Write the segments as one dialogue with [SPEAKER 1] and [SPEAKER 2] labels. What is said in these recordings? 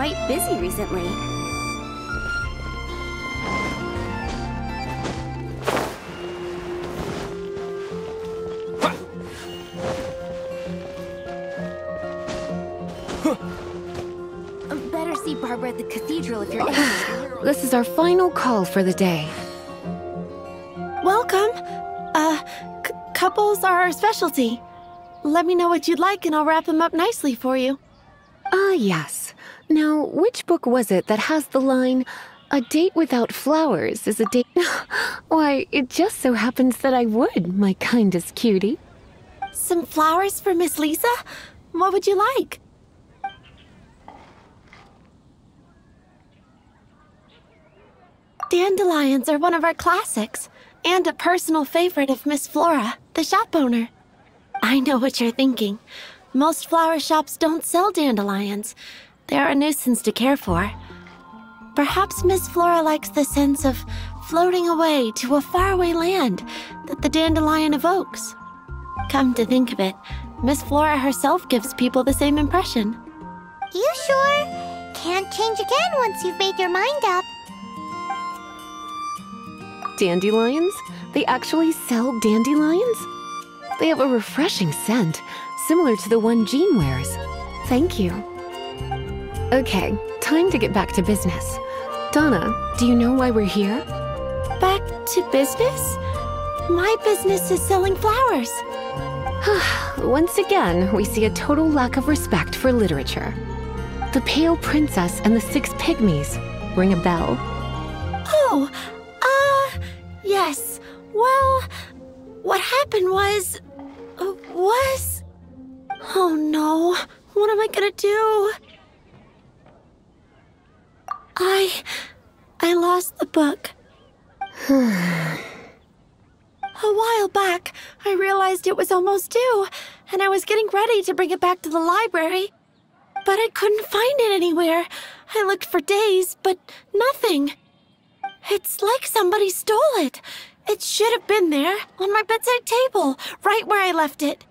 [SPEAKER 1] quite busy recently. Better see Barbara at the cathedral if you're interested.
[SPEAKER 2] This is our final call for the day.
[SPEAKER 3] Welcome. Uh, couples are our specialty. Let me know what you'd like and I'll wrap them up nicely for you.
[SPEAKER 2] Ah, yes. Now, which book was it that has the line, A date without flowers is a date. Why, it just so happens that I would, my kindest cutie.
[SPEAKER 3] Some flowers for Miss Lisa? What would you like? Dandelions are one of our classics, and a personal favorite of Miss Flora, the shop owner. I know what you're thinking. Most flower shops don't sell dandelions. They're a nuisance to care for. Perhaps Miss Flora likes the sense of floating away to a faraway land that the dandelion evokes. Come to think of it, Miss Flora herself gives people the same impression.
[SPEAKER 4] You sure? Can't change again once you've made your mind up.
[SPEAKER 2] Dandelions? They actually sell dandelions? They have a refreshing scent, similar to the one Jean wears. Thank you. Okay, time to get back to business. Donna, do you know why we're here?
[SPEAKER 3] Back to business? My business is selling flowers.
[SPEAKER 2] Once again, we see a total lack of respect for literature. The Pale Princess and the Six Pygmies. Ring a bell?
[SPEAKER 3] Oh, uh, yes. Well, what happened was. uh, was. Oh no. What am I gonna do? I. I lost the book. A while back, I realized it was almost due, and I was getting ready to bring it back to the library. But I couldn't find it anywhere. I looked for days, but nothing. It's like somebody stole it. It should have been there, on my bedside table, right where I left it.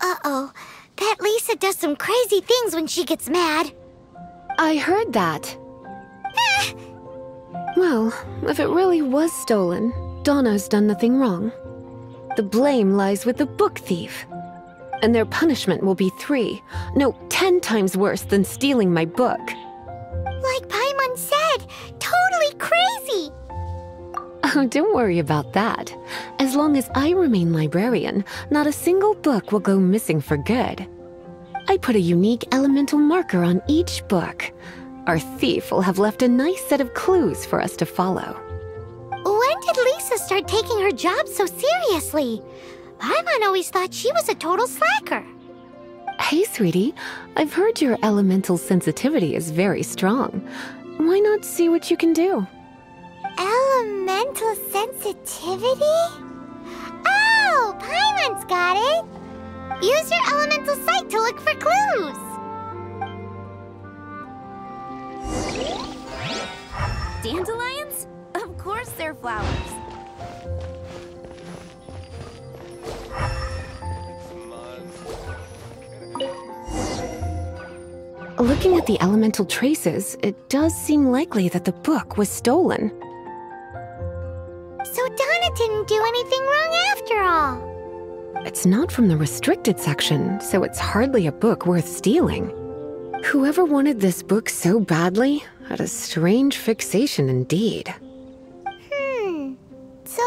[SPEAKER 4] Uh-oh. That Lisa does some crazy things when she gets mad.
[SPEAKER 2] I heard that. Well, if it really was stolen, Donna's done nothing wrong. The blame lies with the book thief. And their punishment will be three, no, ten times worse than stealing my book.
[SPEAKER 4] Like Paimon said, totally crazy.
[SPEAKER 2] Oh, don't worry about that. As long as I remain librarian, not a single book will go missing for good. I put a unique elemental marker on each book. Our thief will have left a nice set of clues for us to follow.
[SPEAKER 4] When did Lisa start taking her job so seriously? Paimon always thought she was a total slacker.
[SPEAKER 2] Hey, sweetie, I've heard your elemental sensitivity is very strong. Why not see what you can do?
[SPEAKER 4] Elemental sensitivity? Oh, Paimon's got it. Use your elemental sight to look for clues.
[SPEAKER 1] Dandelions? Of course they're flowers.
[SPEAKER 2] Looking at the elemental traces, it does seem likely that the book was stolen.
[SPEAKER 4] So Donna didn't do anything wrong after all.
[SPEAKER 2] It's not from the restricted section, so it's hardly a book worth stealing. Whoever wanted this book so badly had a strange fixation indeed.
[SPEAKER 4] Hmm. So,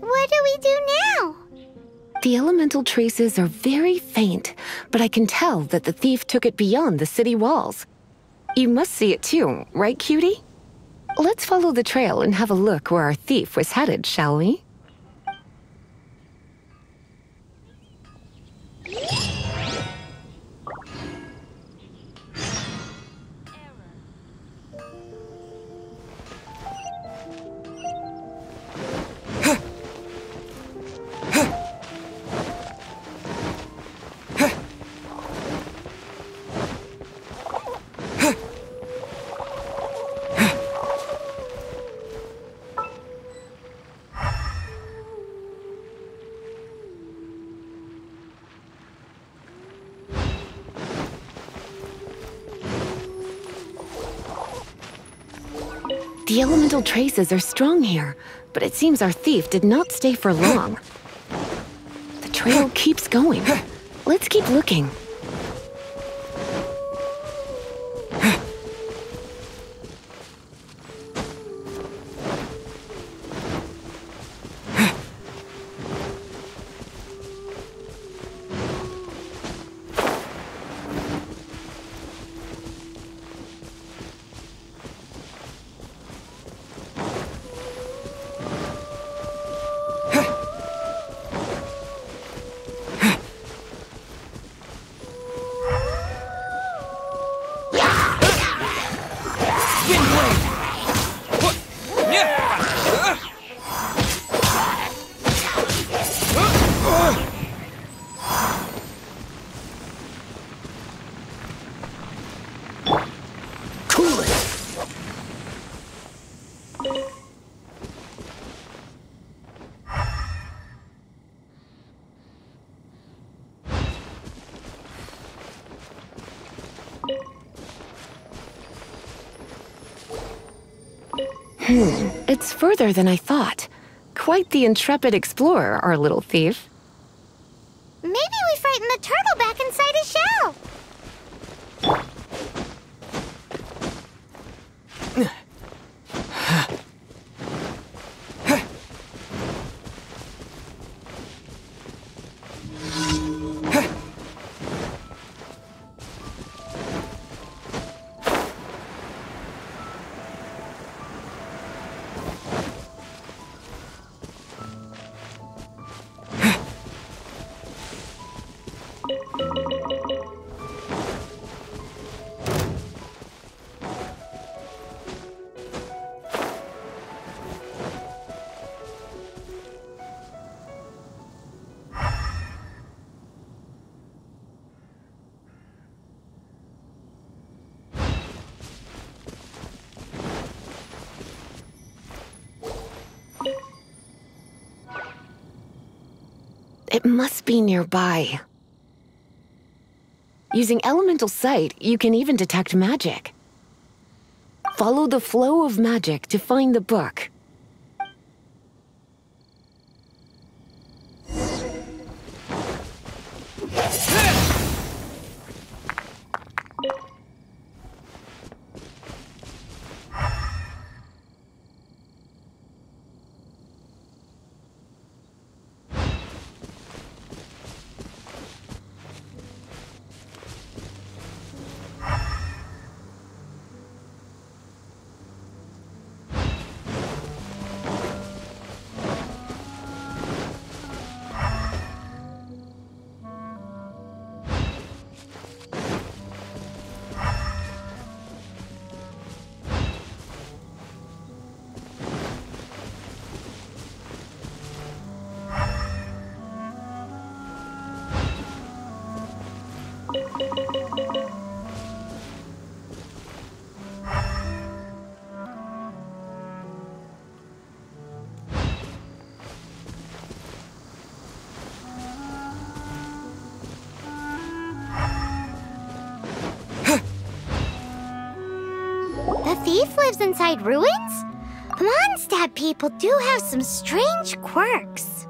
[SPEAKER 4] what do we do now?
[SPEAKER 2] The elemental traces are very faint, but I can tell that the thief took it beyond the city walls. You must see it too, right, cutie? Let's follow the trail and have a look where our thief was headed, shall we? The elemental traces are strong here, but it seems our thief did not stay for long. The trail keeps going. Let's keep looking.
[SPEAKER 5] Hmm.
[SPEAKER 2] It's further than I thought. Quite the intrepid explorer, our little thief.
[SPEAKER 4] Maybe we frightened the turtle back inside his shell.
[SPEAKER 2] It must be nearby. Using elemental sight, you can even detect magic. Follow the flow of magic to find the book.
[SPEAKER 4] Thief lives inside ruins? Mondstadt people do have some strange quirks.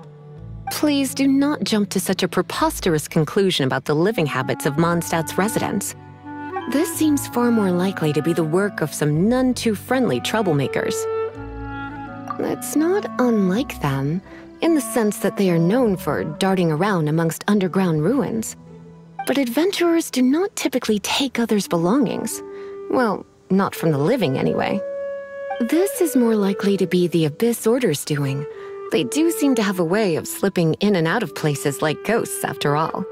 [SPEAKER 2] Please do not jump to such a preposterous conclusion about the living habits of Mondstadt's residents. This seems far more likely to be the work of some none too friendly troublemakers. It's not unlike them, in the sense that they are known for darting around amongst underground ruins. But adventurers do not typically take others' belongings. Well, not from the living, anyway. This is more likely to be the Abyss Order's doing. They do seem to have a way of slipping in and out of places like ghosts, after all.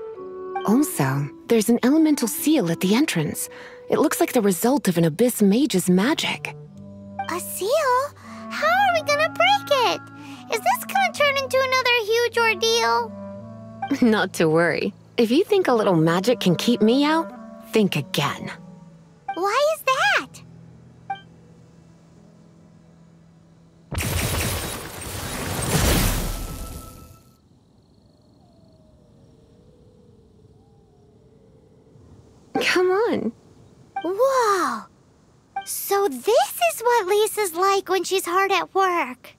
[SPEAKER 2] Also, there's an elemental seal at the entrance. It looks like the result of an Abyss mage's magic.
[SPEAKER 4] A seal? How are we gonna break it? Is this gonna turn into another huge ordeal?
[SPEAKER 2] Not to worry. If you think a little magic can keep me out, think again. Come on.
[SPEAKER 4] Whoa! So this is what Lisa's like when she's hard at work.